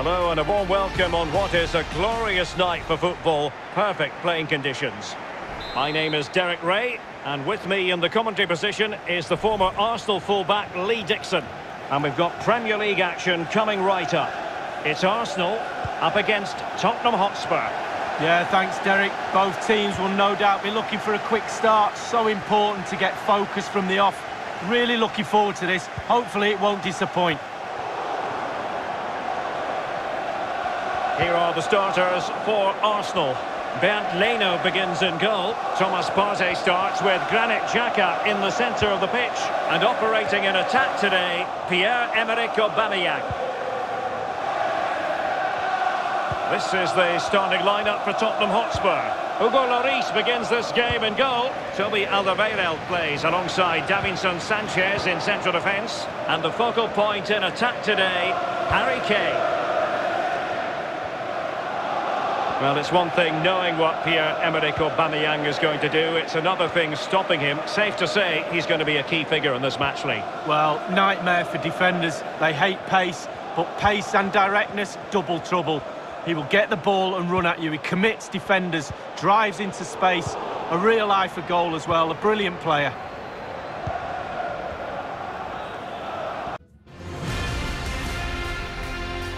Hello and a warm welcome on what is a glorious night for football. Perfect playing conditions. My name is Derek Ray, and with me in the commentary position is the former Arsenal fullback Lee Dixon. And we've got Premier League action coming right up. It's Arsenal up against Tottenham Hotspur. Yeah, thanks, Derek. Both teams will no doubt be looking for a quick start. So important to get focus from the off. Really looking forward to this. Hopefully it won't disappoint. Here are the starters for Arsenal. Bernd Leno begins in goal. Thomas Partey starts with Granit Xhaka in the centre of the pitch. And operating in attack today, Pierre-Emerick Aubameyang. This is the starting lineup for Tottenham Hotspur. Hugo Lloris begins this game in goal. Toby Alderweireld plays alongside Davinson Sanchez in central defence. And the focal point in attack today, Harry Kane. Well, it's one thing knowing what Pierre-Emerick Aubameyang is going to do. It's another thing stopping him. Safe to say he's going to be a key figure in this match, Lee. Well, nightmare for defenders. They hate pace, but pace and directness, double trouble. He will get the ball and run at you. He commits defenders, drives into space. A real eye for goal as well. A brilliant player.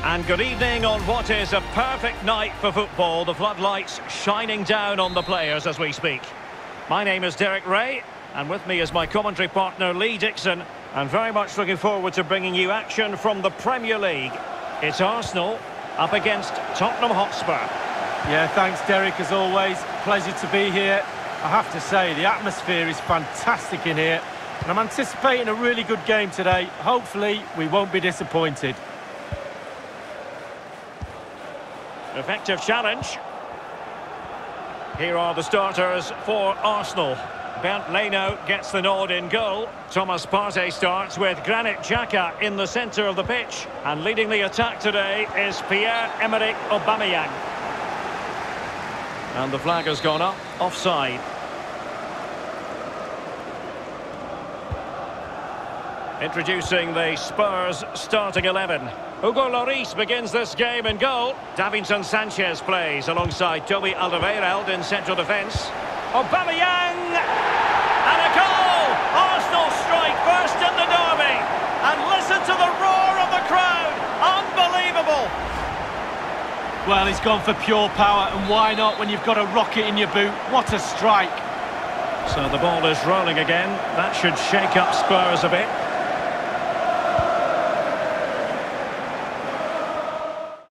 And good evening on what is a perfect night for football. The floodlights shining down on the players as we speak. My name is Derek Ray, and with me is my commentary partner Lee Dixon. And very much looking forward to bringing you action from the Premier League. It's Arsenal up against Tottenham Hotspur. Yeah, thanks Derek, as always. Pleasure to be here. I have to say, the atmosphere is fantastic in here. And I'm anticipating a really good game today. Hopefully, we won't be disappointed. Effective challenge. Here are the starters for Arsenal. Bernd Leno gets the nod in goal. Thomas Partey starts with Granit Xhaka in the centre of the pitch. And leading the attack today is Pierre-Emerick Aubameyang. And the flag has gone up, offside. Introducing the Spurs starting 11. Hugo Lloris begins this game in goal. Davinson Sanchez plays alongside Toby Alderweireld in central defence. Aubameyang! And a goal! Arsenal strike first in the derby. And listen to the roar of the crowd. Unbelievable! Well, he's gone for pure power, and why not when you've got a rocket in your boot? What a strike! So the ball is rolling again. That should shake up Spurs a bit.